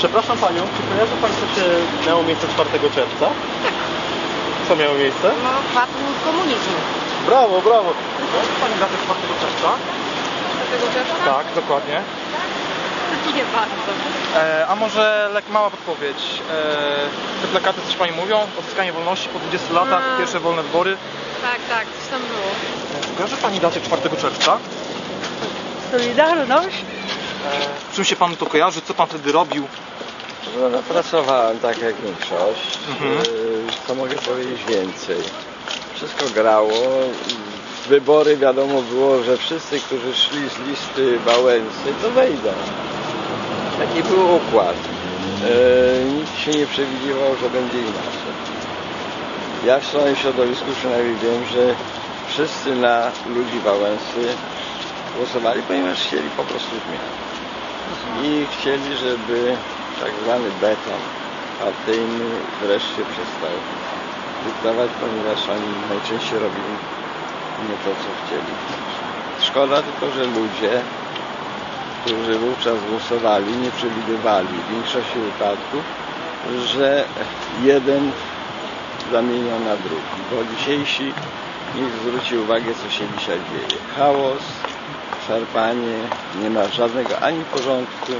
Przepraszam Panią, czy kojarzy Pani, co się miało miejsce 4 czerwca? Co miało miejsce? No, padł komunizm. Brawo, brawo. Kojarzy Pani datę 4 czerwca? Tego czerwca? Tak, dokładnie. Nie bardzo. E, a może lek, mała podpowiedź. E, te plakaty coś Pani mówią? Odzyskanie wolności po 20 latach, A. pierwsze wolne wybory. Tak, tak, coś tam było. Kojarzy Pani datę 4 czerwca? Solidarność? E, czym się Panu to kojarzy? Co Pan wtedy robił? No, pracowałem tak jak większość. Mhm. Yy, Co mogę powiedzieć więcej? Wszystko grało. Wybory wiadomo było, że wszyscy, którzy szli z listy Wałęsy, to wejdą. Taki był układ. Yy, Nikt się nie przewidywał, że będzie inaczej. Ja w swoim środowisku przynajmniej wiem, że wszyscy na ludzi Wałęsy głosowali, ponieważ chcieli po prostu zmian i chcieli, żeby tak zwany beton partyjny wreszcie przestał dyktować, ponieważ oni najczęściej robili nie to, co chcieli. Szkoda tylko, że ludzie, którzy wówczas głosowali, nie przewidywali w większości wypadków, że jeden zamienią na drugi. Bo dzisiejsi niech zwróci uwagę, co się dzisiaj dzieje. Chaos, szarpanie, nie ma żadnego ani porządku,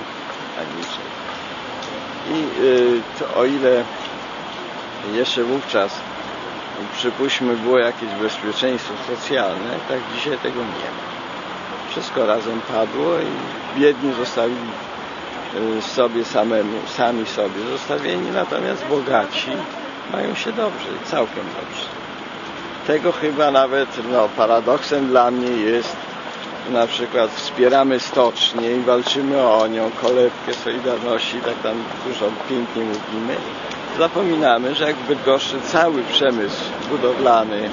ani niczego. I y, o ile jeszcze wówczas przypuśćmy było jakieś bezpieczeństwo socjalne, tak dzisiaj tego nie ma. Wszystko razem padło i biedni zostali y, sobie samemu, sami sobie zostawieni, natomiast bogaci mają się dobrze, całkiem dobrze. Tego chyba nawet no, paradoksem dla mnie jest na przykład wspieramy stocznię i walczymy o nią, kolebkę Solidarności, tak tam dużo pięknie mówimy. Zapominamy, że jak w Bydgoszczy cały przemysł budowlany,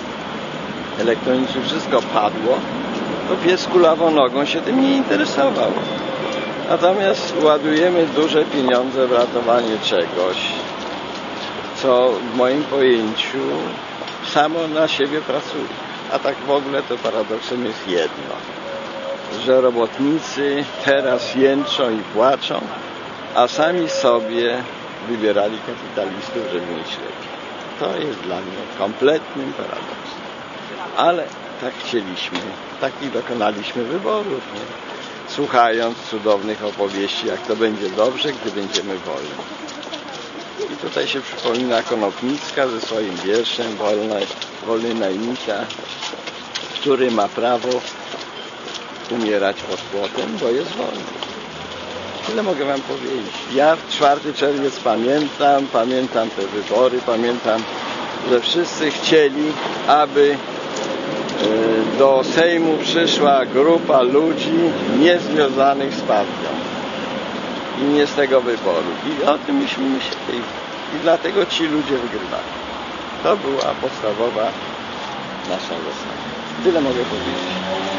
elektroniczny, wszystko padło, to pies kulawą nogą się tym nie interesował. Natomiast ładujemy duże pieniądze w ratowanie czegoś, co w moim pojęciu samo na siebie pracuje. A tak w ogóle to paradoksem jest jedno, że robotnicy teraz jęczą i płaczą, a sami sobie wybierali kapitalistów, żeby mieć lepiej. To jest dla mnie kompletnym paradoksem. Ale tak chcieliśmy, takich dokonaliśmy wyborów. Nie? Słuchając cudownych opowieści, jak to będzie dobrze, gdy będziemy wolni. I tutaj się przypomina Konopnicka ze swoim wierszem Wolny, najmika, który ma prawo umierać pod płotem, bo jest wolny. Tyle mogę Wam powiedzieć. Ja w 4 czerwiec pamiętam, pamiętam te wybory, pamiętam, że wszyscy chcieli, aby e, do Sejmu przyszła grupa ludzi niezwiązanych z partią i nie z tego wyboru. I o tym myśmy myśleli. I dlatego ci ludzie wygrywali. To była podstawowa nasza zasada. Tyle mogę powiedzieć.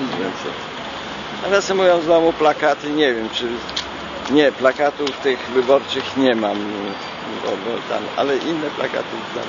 Więcej. Nawiasem mówiąc, domu plakaty, nie wiem, czy... Nie, plakatów tych wyborczych nie mam, bo, bo tam, ale inne plakaty mam.